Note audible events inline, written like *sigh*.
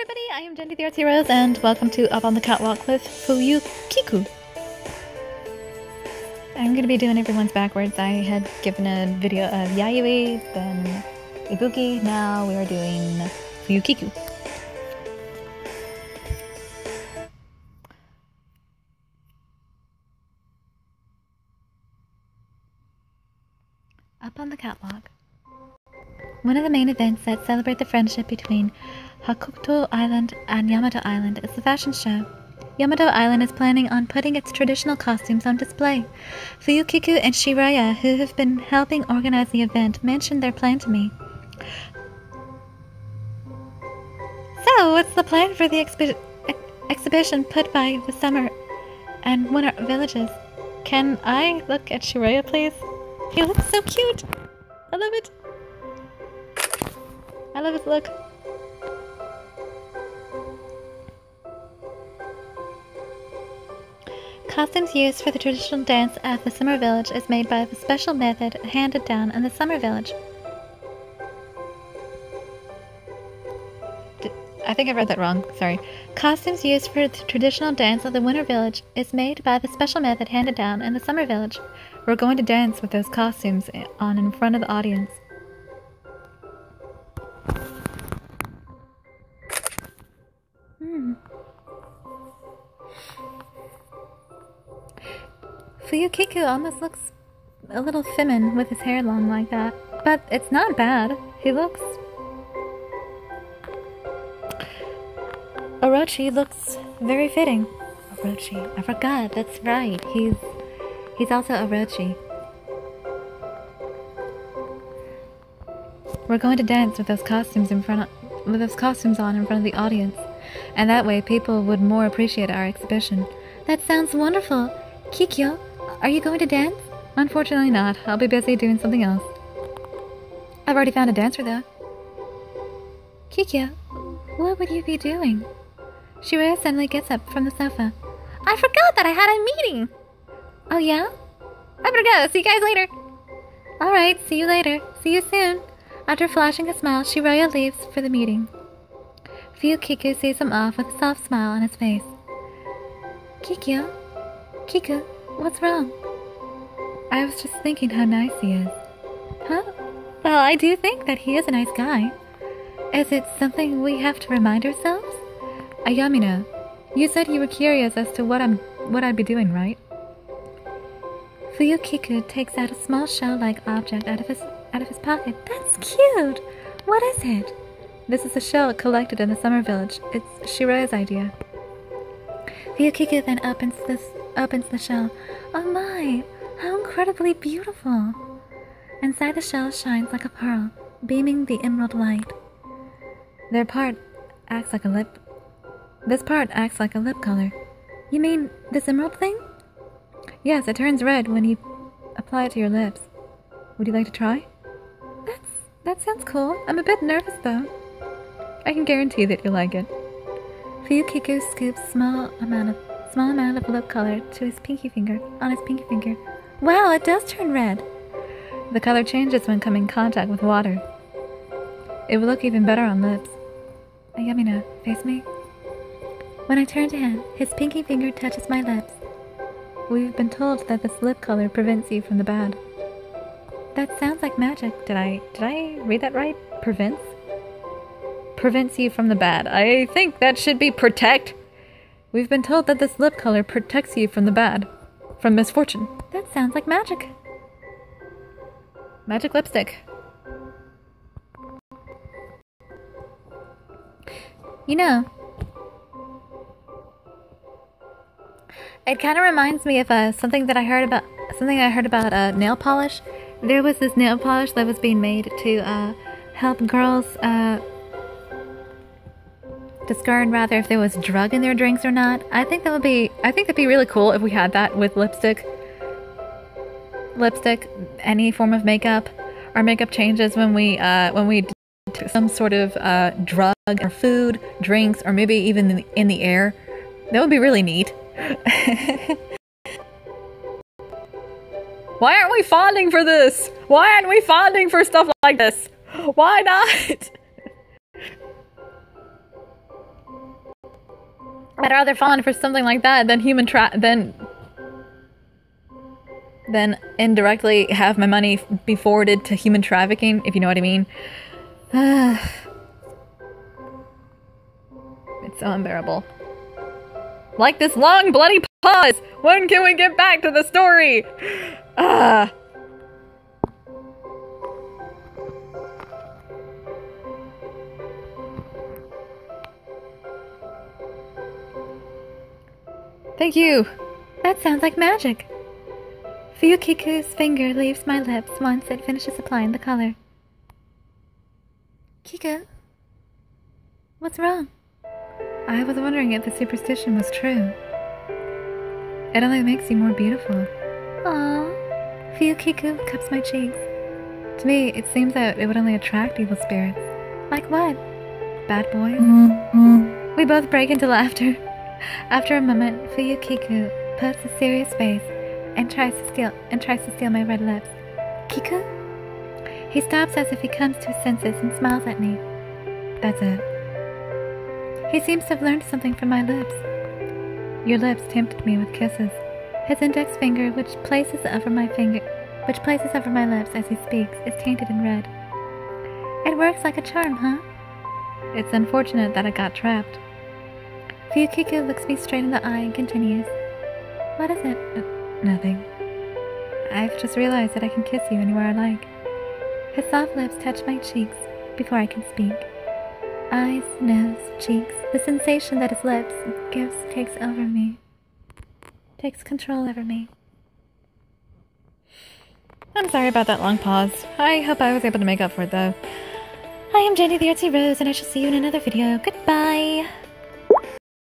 everybody, I am Jandi the Artsy Rose, and welcome to Up on the Catwalk with Fuyu Kiku. I'm gonna be doing everyone's backwards. I had given a video of Yayoi, then Ibuki, now we are doing Fuyukiku. Up on the catwalk. One of the main events that celebrate the friendship between Hakuto Island and Yamato Island is the fashion show. Yamato Island is planning on putting its traditional costumes on display. Fuyukiku and Shiraya, who have been helping organize the event, mentioned their plan to me. So, what's the plan for the expi- ex- exhibition put by the summer and winter villages? Can I look at Shiraya, please? He looks so cute! I love it! I love his look. Costumes used for the traditional dance at the Summer Village is made by the special method handed down in the Summer Village. I think I read that wrong. Sorry. Costumes used for the traditional dance of the Winter Village is made by the special method handed down in the Summer Village. We're going to dance with those costumes eh, on in front of the audience. Fuyukiku almost looks a little feminine with his hair long like that. But it's not bad. He looks. Orochi looks very fitting. Orochi. I forgot. That's right. He's. He's also Orochi. We're going to dance with those costumes in front of, with those costumes on in front of the audience, and that way people would more appreciate our exhibition. That sounds wonderful. Kikyo, are you going to dance? Unfortunately not. I'll be busy doing something else. I've already found a dancer though. Kikyo, what would you be doing? Shiraya suddenly gets up from the sofa. I forgot that I had a meeting. Oh yeah? I better go. See you guys later. All right. See you later. See you soon. After flashing a smile, Shiraya leaves for the meeting. Fuyukiku sees him off with a soft smile on his face. Kikyo? Kiku, what's wrong? I was just thinking how nice he is. Huh? Well, I do think that he is a nice guy. Is it something we have to remind ourselves? Ayamina, you said you were curious as to what I'm what I'd be doing, right? Fuyukiku takes out a small shell-like object out of his out of his pocket. That's cute. What is it? This is a shell collected in the summer village. It's Shiraya's idea. Fuyukiku then opens this opens the shell. Oh my! How incredibly beautiful! Inside the shell shines like a pearl, beaming the emerald light. Their part acts like a lip. This part acts like a lip color. You mean this emerald thing? Yes, it turns red when you apply it to your lips. Would you like to try? That's that sounds cool. I'm a bit nervous though. I can guarantee that you'll like it. Fuyukiku scoops small amount of small amount of lip color to his pinky finger on his pinky finger. Wow, it does turn red. The color changes when coming in contact with water. It will look even better on lips. Ayamina, face me. When I turn to him, his pinky finger touches my lips. We've been told that this lip color prevents you from the bad. That sounds like magic. Did I did I read that right? Prevents? Prevents you from the bad. I think that should be protect. We've been told that this lip color protects you from the bad. From misfortune. That sounds like magic. Magic lipstick. You know, it kind of reminds me of uh, something that I heard about. Something I heard about uh, nail polish. There was this nail polish that was being made to uh, help girls uh, discern rather if there was drug in their drinks or not. I think that would be. I think that'd be really cool if we had that with lipstick. Lipstick, any form of makeup. Our makeup changes when we uh, when we do some sort of uh, drug or food, drinks, or maybe even in the, in the air. That would be really neat. *laughs* Why aren't we fonding for this? Why aren't we fonding for stuff like this? Why not? *laughs* I'd rather fall in for something like that than human tra- than than indirectly have my money be forwarded to human trafficking, if you know what I mean. *sighs* it's so unbearable. Like this long bloody pause. When can we get back to the story? *sighs* Ah. Thank you. That sounds like magic. Fuyukiku's finger leaves my lips once it finishes applying the color. Kiko? What's wrong? I was wondering if the superstition was true. It only makes you more beautiful. Aww. Fuyukiku cups my cheeks. To me, it seems that it would only attract evil spirits. Like what? Bad boys? Mm-hmm. We both break into laughter. After a moment, Fuyukiku puts a serious face and tries to steal and tries to steal my red lips. Kiku? He stops as if he comes to his senses and smiles at me. That's it. He seems to have learned something from my lips. Your lips tempted me with kisses. His index finger, which places over my finger, which places over my lips as he speaks, is tainted in red. It works like a charm, huh? It's unfortunate that I got trapped. Fuyukiku looks me straight in the eye and continues. What is it? Uh, nothing. I've just realized that I can kiss you anywhere I like. His soft lips touch my cheeks before I can speak. Eyes, nose, cheeks, the sensation that his lips gives takes over me. Takes control over me. I'm sorry about that long pause. I hope I was able to make up for it though. I am Jandi the Artsy Rose, and I shall see you in another video. Goodbye!